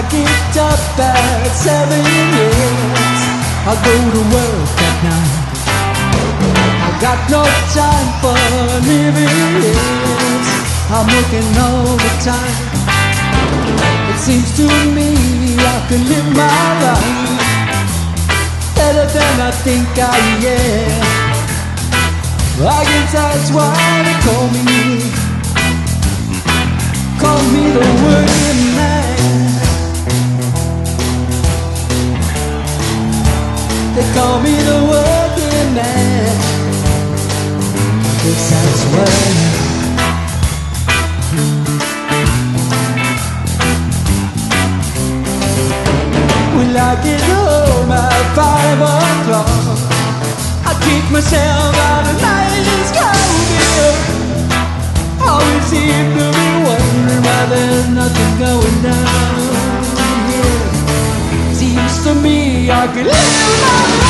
get up at seven years. I go to work at night. I got no time for living years. I'm working all the time. It seems to me I can live my life better than I think I am. I guess that's why they call me, call me the working They call me the working man. Guess that's why. When I get home at five o'clock, I kick myself out of night's cold Always seem to be wondering why there's nothing going down me I could live my life